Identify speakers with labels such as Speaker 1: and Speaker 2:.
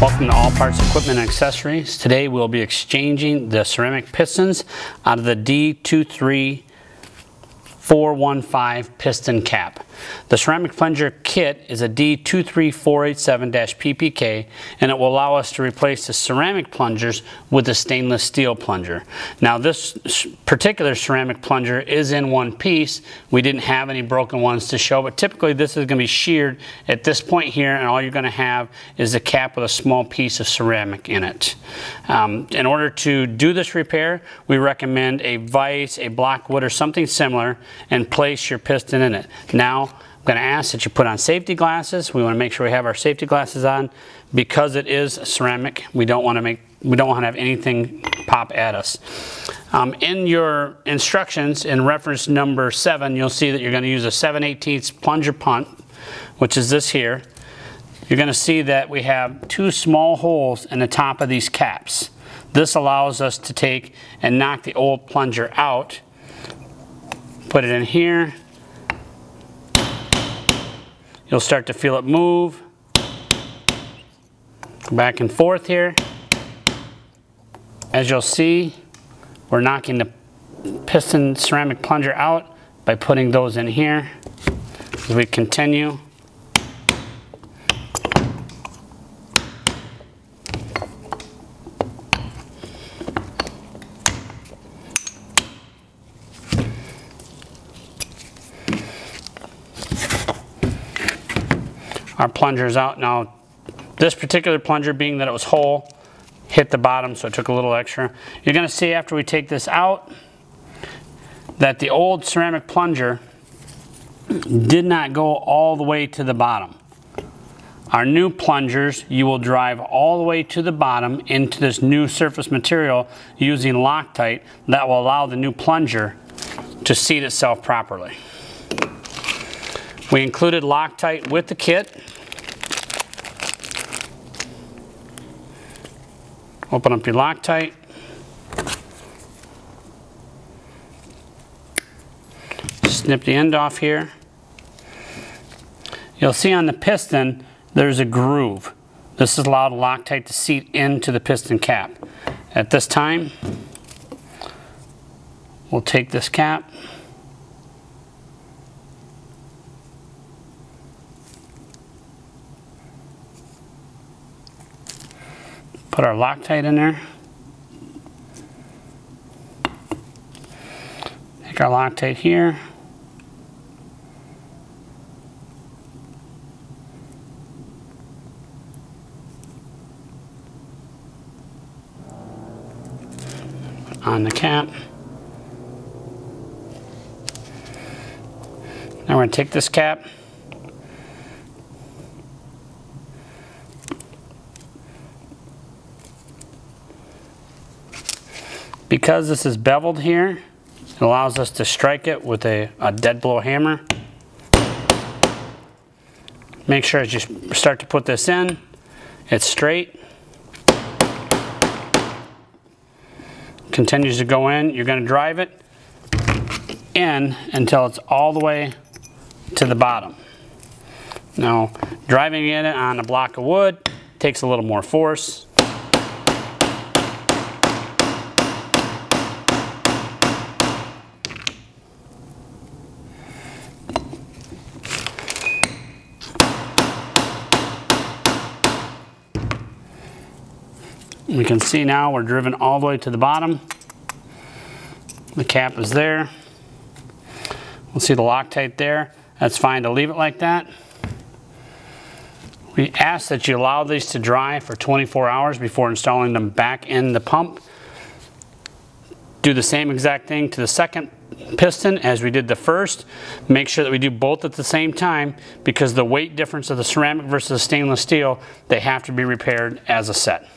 Speaker 1: Welcome to Allparts Equipment and Accessories. Today we'll be exchanging the ceramic pistons out of the D23 415 piston cap. The ceramic plunger kit is a D23487-PPK and it will allow us to replace the ceramic plungers with a stainless steel plunger. Now this particular ceramic plunger is in one piece. We didn't have any broken ones to show but typically this is going to be sheared at this point here and all you're going to have is a cap with a small piece of ceramic in it. Um, in order to do this repair we recommend a vise, a block wood or something similar and place your piston in it. Now, I'm going to ask that you put on safety glasses. We want to make sure we have our safety glasses on because it is ceramic. We don't want to make we don't want to have anything pop at us. Um, in your instructions in reference number seven, you'll see that you're going to use a 7 18 plunger punt, which is this here. You're going to see that we have two small holes in the top of these caps. This allows us to take and knock the old plunger out Put it in here. You'll start to feel it move. Back and forth here. As you'll see, we're knocking the piston ceramic plunger out by putting those in here. As we continue, our plungers out. Now, this particular plunger being that it was whole, hit the bottom, so it took a little extra. You're gonna see after we take this out, that the old ceramic plunger did not go all the way to the bottom. Our new plungers, you will drive all the way to the bottom into this new surface material using Loctite that will allow the new plunger to seat itself properly. We included Loctite with the kit. Open up your Loctite. Snip the end off here. You'll see on the piston there's a groove. This is allowed Loctite to seat into the piston cap. At this time, we'll take this cap Put our Loctite in there. Take our Loctite here. on the cap. Now we're going to take this cap Because this is beveled here, it allows us to strike it with a, a dead blow hammer. Make sure as you start to put this in, it's straight. Continues to go in. You're going to drive it in until it's all the way to the bottom. Now, driving it on a block of wood takes a little more force. We can see now we're driven all the way to the bottom. The cap is there. We'll see the Loctite there. That's fine to leave it like that. We ask that you allow these to dry for 24 hours before installing them back in the pump. Do the same exact thing to the second piston as we did the first. Make sure that we do both at the same time because the weight difference of the ceramic versus the stainless steel, they have to be repaired as a set.